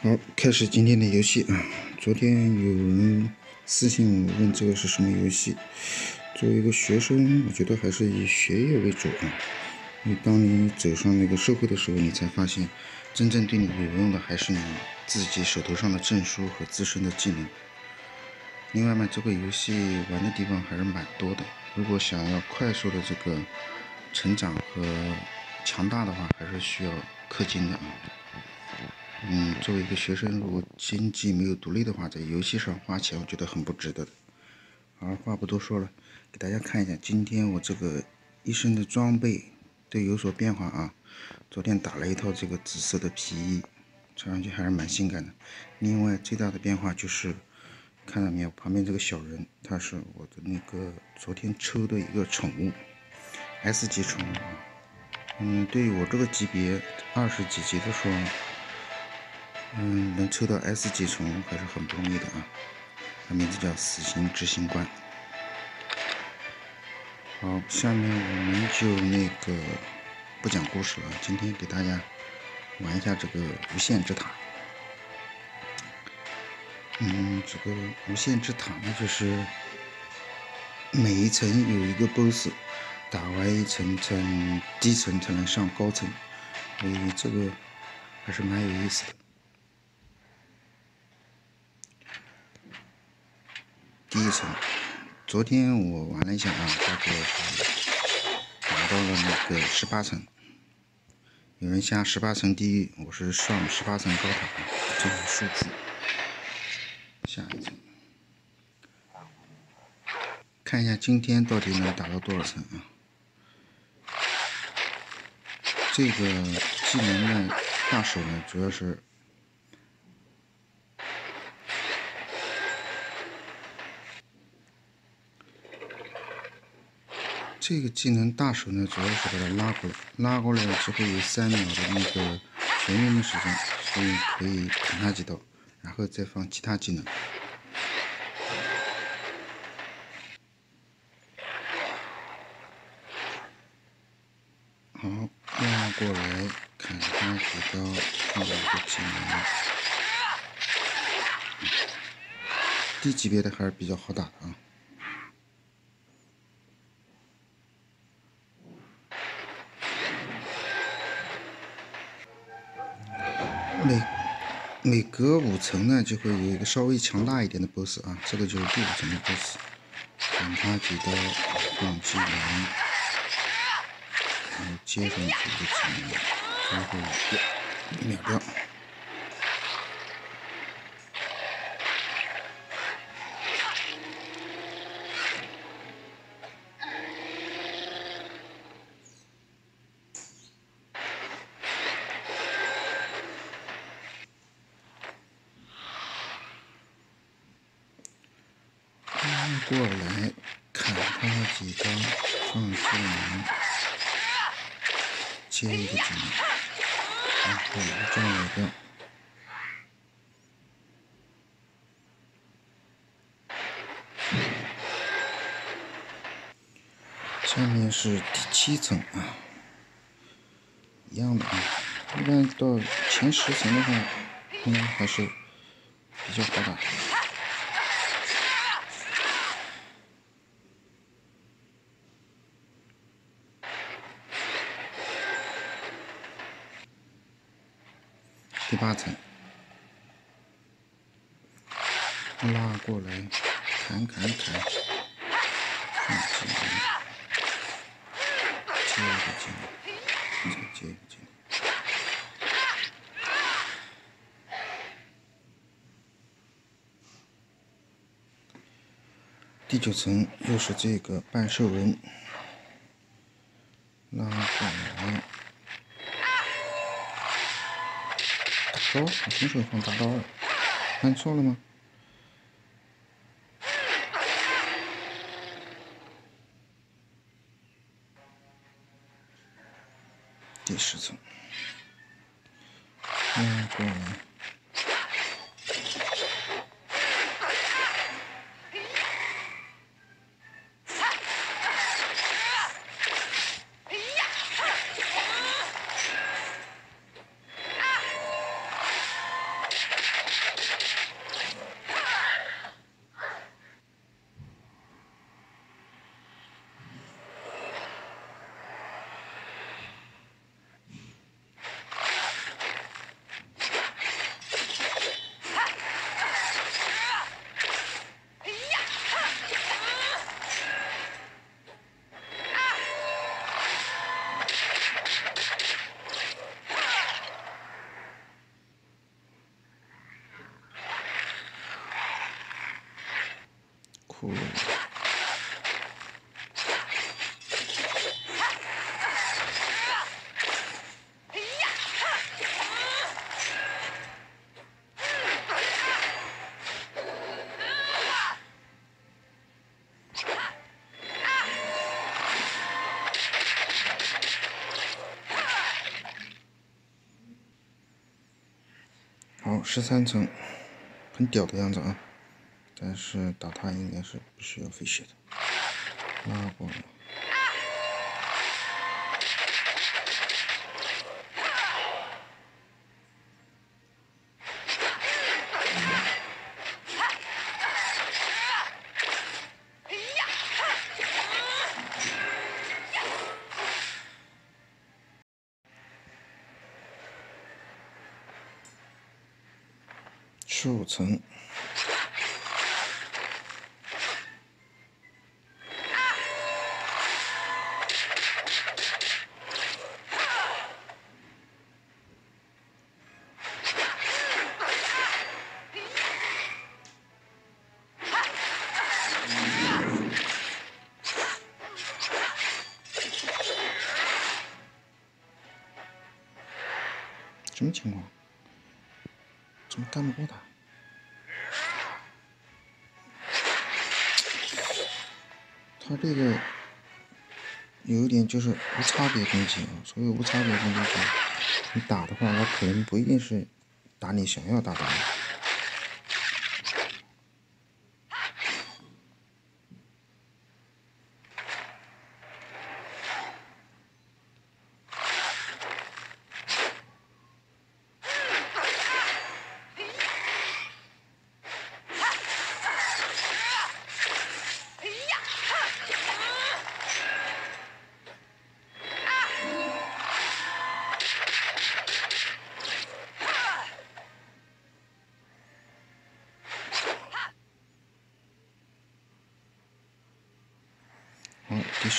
好，开始今天的游戏啊！昨天有人私信我问这个是什么游戏。作为一个学生，我觉得还是以学业为主啊。因为当你走上那个社会的时候，你才发现，真正对你有用的还是你自己手头上的证书和自身的技能。另外嘛，这个游戏玩的地方还是蛮多的。如果想要快速的这个成长和强大的话，还是需要氪金的啊。嗯，作为一个学生，如果经济没有独立的话，在游戏上花钱，我觉得很不值得的。好，话不多说了，给大家看一下，今天我这个一身的装备都有所变化啊。昨天打了一套这个紫色的皮衣，穿上去还是蛮性感的。另外最大的变化就是，看到没有，旁边这个小人，他是我的那个昨天抽的一个宠物，S 级宠物。嗯，对于我这个级别二十几级的时候。嗯，能抽到 S 级宠物还是很不容易的啊！它名字叫死刑执行官。好，下面我们就那个不讲故事了，今天给大家玩一下这个无限之塔。嗯，这个无限之塔呢，就是每一层有一个 BOSS，打完一层层低层才能上高层，所以这个还是蛮有意思的。第一层，昨天我玩了一下啊，大概达到了那个十八层。有人下十八层地狱，我是上十八层高塔，这是数字。下一层，看一下今天到底能达到多少层啊？这个技能呢，大手呢，主要是。这个技能大手呢，主要是把它拉过来，拉过来之后有三秒的那个全面的时间，所以可以砍他几刀，然后再放其他技能。好，拉过来砍他几刀，放一个技能。低级别的还是比较好打的啊。每每隔五层呢，就会有一个稍微强大一点的 BOSS 啊，这个就是第五层的 BOSS，砍他几刀，放技能，然后接上几个技能，然后秒掉。过来砍他几刀，放技能，接一个技能，然后这样一个。下面是第七层啊，一样的啊，一般到前十层的话，应该还是比较好打。八层，拉过来，砍砍砍，放技能，接一个技能，再接一个技能。第九层又是这个半兽人，拉过来。刀，我什么时候放大刀了？按错了吗？第十层，拉过来。十三层，很屌的样子啊！但是打他应该是不需要费血的，拉过来。十五层，什么情况？怎么干不过他？他这个有一点就是无差别攻击啊，所谓无差别攻击，你打的话，他可能不一定是打你想要打的。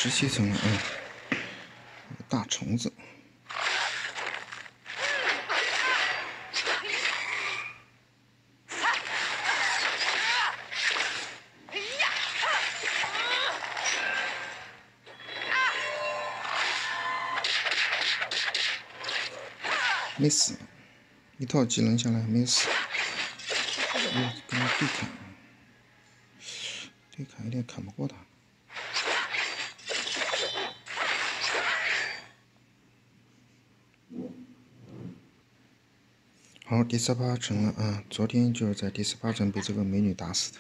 十七层了啊，大虫子，没死，一套技能下来没死，跟他对砍，对砍有点砍不过他。好，第十八层了啊！昨天就是在第十八层被这个美女打死的，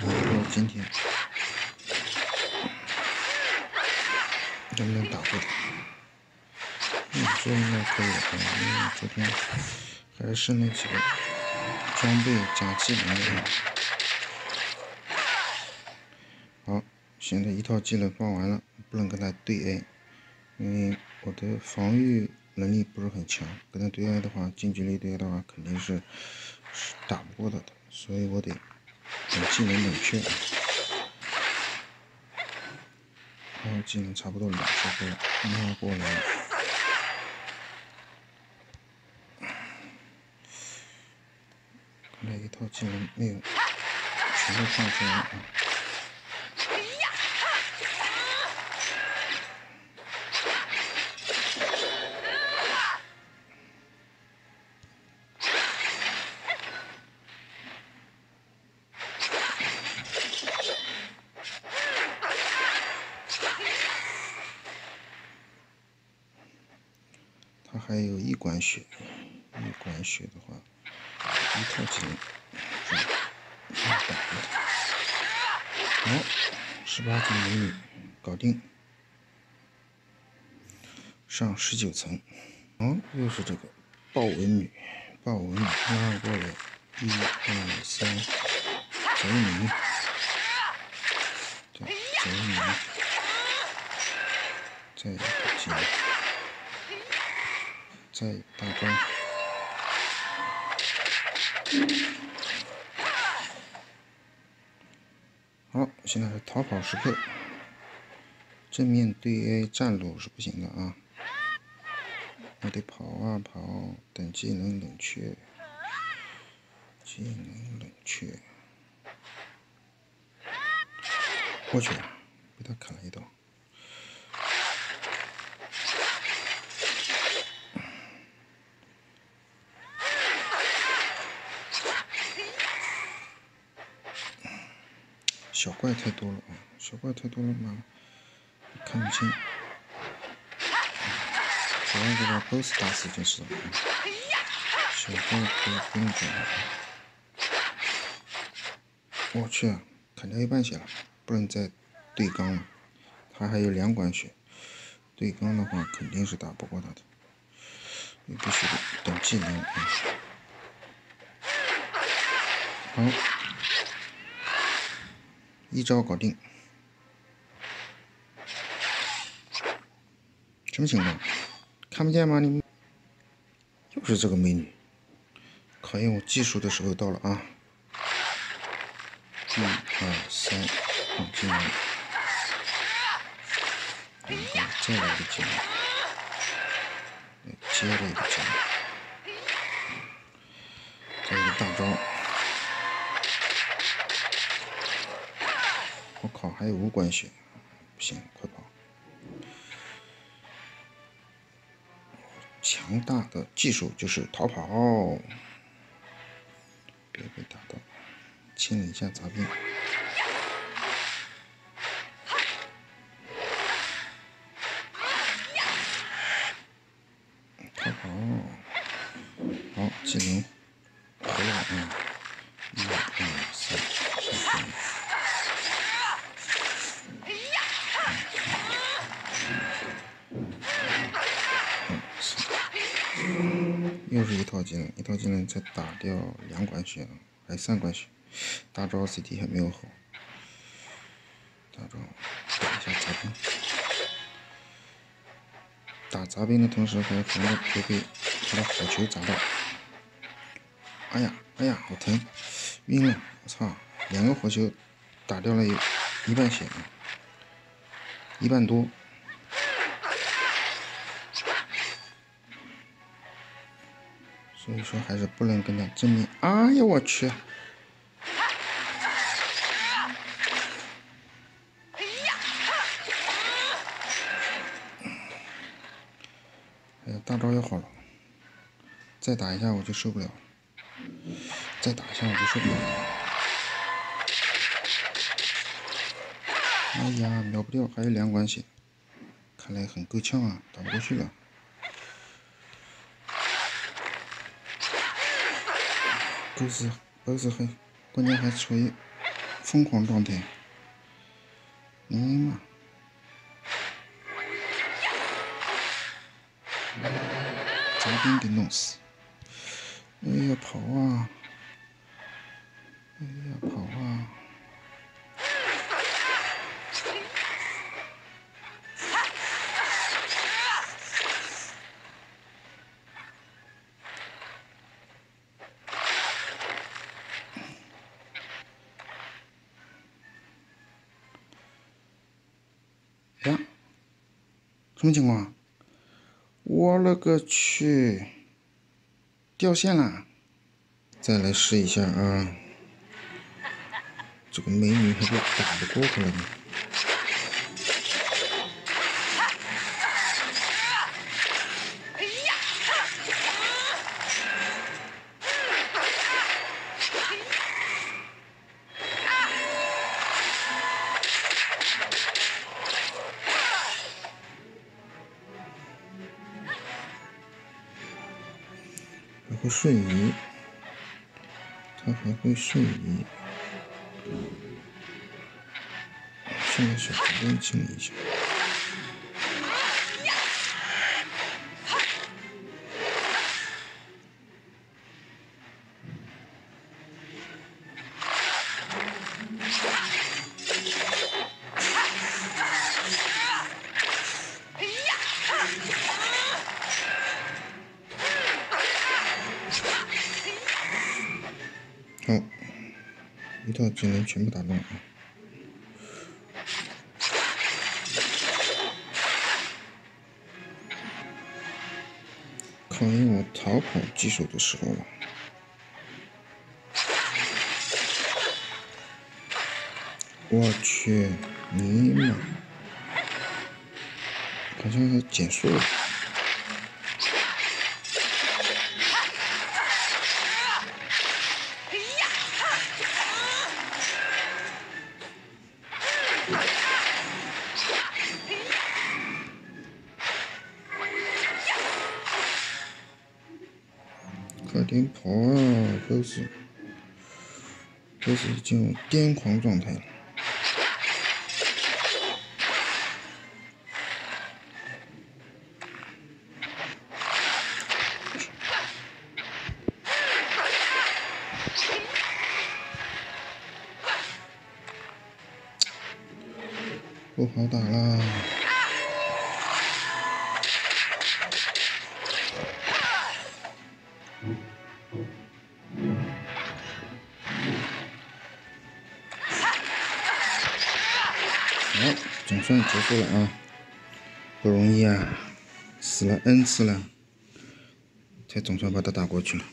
然后今天能不能打过？嗯，这应该可以啊，因为昨天还是那几个装备加技能的。好，现在一套技能放完了，不能跟他对 A，因为我的防御。能力不是很强，跟他对挨的话，近距离对挨的话，肯定是是打不过他的，所以我得等技能冷却。然后技能差不多冷却过了，拉过来。看来一套技能没有全部放出来啊。还有一管血，一管血的话，一套技能。好，十八级美女搞定，上十九层。哦，又是这个豹纹女，豹纹女拉过来，一二三，走你，走走你，再一个技能。在大招，好，现在是逃跑时刻，正面对 A 站路是不行的啊，我得跑啊跑，等技能冷却，技能冷却，我去，被他砍了一刀。小怪太多了啊！小怪太多了嘛，看不清。主要这个 BOSS 打死就是。小怪可以不用管。我去，砍掉一半血了，不能再对刚了。他还有两管血，对刚的话肯定是打不过他的。你必须得等技能啊！好。一招搞定，什么情况？看不见吗？你们又是这个美女，考验我技术的时候到了啊！一二三，放技能，然后再来一个技能，接着一个技能，再一个大招。还有五管血，不行，快跑！强大的技术就是逃跑，别被打到，清理一下杂兵，逃跑，好，技能。套技能，再打掉两管血，还三管血，大招 CT 还没有好，大招打一下杂兵，打杂兵的同时还防着别被他的火球砸到。哎呀，哎呀，好疼，晕了，我操，两个火球打掉了一一半血，一半多。所以说还是不能跟他正面。哎呀，我去！哎呀，大招要好了，再打一下我就受不了，再打一下我就受不了。哎呀，秒不掉，还有两管血，看来很够呛啊，打不过去了。都是都是很，关键还处于疯狂状态，你妈！杂兵给弄死！哎呀，跑啊！哎呀，跑啊！什么情况？我勒个去，掉线了！再来试一下啊！这个美女还是打得过去了呢。会瞬移，它还会瞬移。现在小主播清理一下。好，一套技能全部打中啊！考验我逃跑技术的时候了。我去！尼玛，好像是减速了。快点跑啊！都是都是进入癫狂状态了。不好打啦！结束了啊！不容易啊，死了 N 次了，才总算把他打过去了。